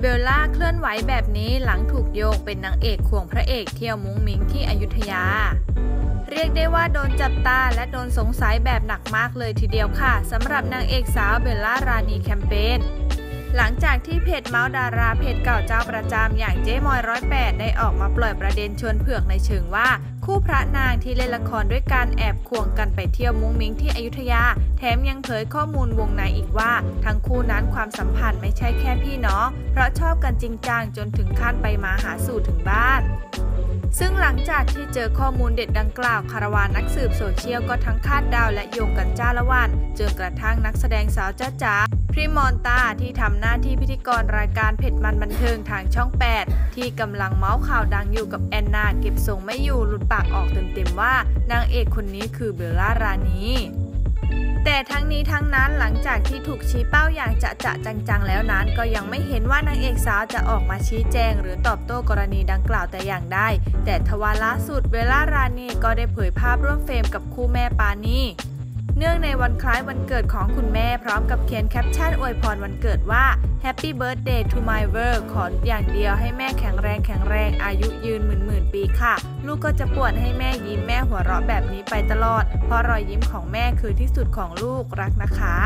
เบลล่าเคลื่อนไหวแบบนี้หลังถูกโยงเป็นนางเอกข่วงพระเอกเที่ยวมุ้งมิ้งที่อยุธยา เรียกได้ว่าโดนจับตาและโดนสงสัยแบบหนักมากเลยทีเดียวค่ะสำหรับนางเอกสาวเบลล่ารานีแคมเปญ หลังจากที่เพจเมาส์ดาราเพจเก่าเจ้าประจำอย่างเจ๊มอยร้อยแปดได้ออกมาปล่อยประเด็นชวนเผือกในเชิงว่า คู่พระนางที่เล่นละครด้วยการแอบควงกันไปเที่ยวมุ้งมิ้งที่อยุธยา แถมยังเผยข้อมูลวงในอีกว่า ทั้งคู่นั้นความสัมพันธ์ไม่ใช่แค่พี่น้อง เพราะชอบกันจริงจังจนถึงขั้นไปมาหาสู่ถึงบ้านซึ่งหลังจากที่เจอข้อมูลเด็ดดังกล่าวคารวานนักสืบโซเชียลก็ทั้งคาดเดาวและโยงกันจ้าละวันจนกระทั่งนักแสดงสาวจ้าจ๋า พริมอนตาที่ทำหน้าที่พิธีกรรายการเผ็ดมันบันเทิงทางช่อง 8 ที่กำลังเมาส์ข่าวดังอยู่กับแอนนาเก็บทรงไม่อยู่หลุดปากออกเต็มๆว่านางเอกคนนี้คือเบลล่ารานีแต่ทั้งนี้ทั้งนั้นหลังจากที่ถูกชี้เป้าอย่างจะจะจังๆ แล้วนั้น ก็ยังไม่เห็นว่านางเอกสาวจะออกมาชี้แจง หรือตอบโต้กรณีดังกล่าวแต่อย่างใดแต่ทว่าล่าสุดเบลล่าราณีก็ได้เผยภาพร่วมเฟรมกับคุณแม่ปราณี เนื่องในวันคล้ายวันเกิดของคุณแม่พร้อมกับเขียนแคปชั่นอวยพรวันเกิดว่า Happy Birthday to my world ขออย่างเดียวให้แม่แข็งแรงแข็งแรงอายุยืนหมื่นหมื่นปีค่ะ ลูกก็จะปวดให้แม่ยิ้มแม่หัวเราะแบบนี้ไปตลอด เพราะรอยยิ้มของแม่คือที่สุดของลูกรักนะคะ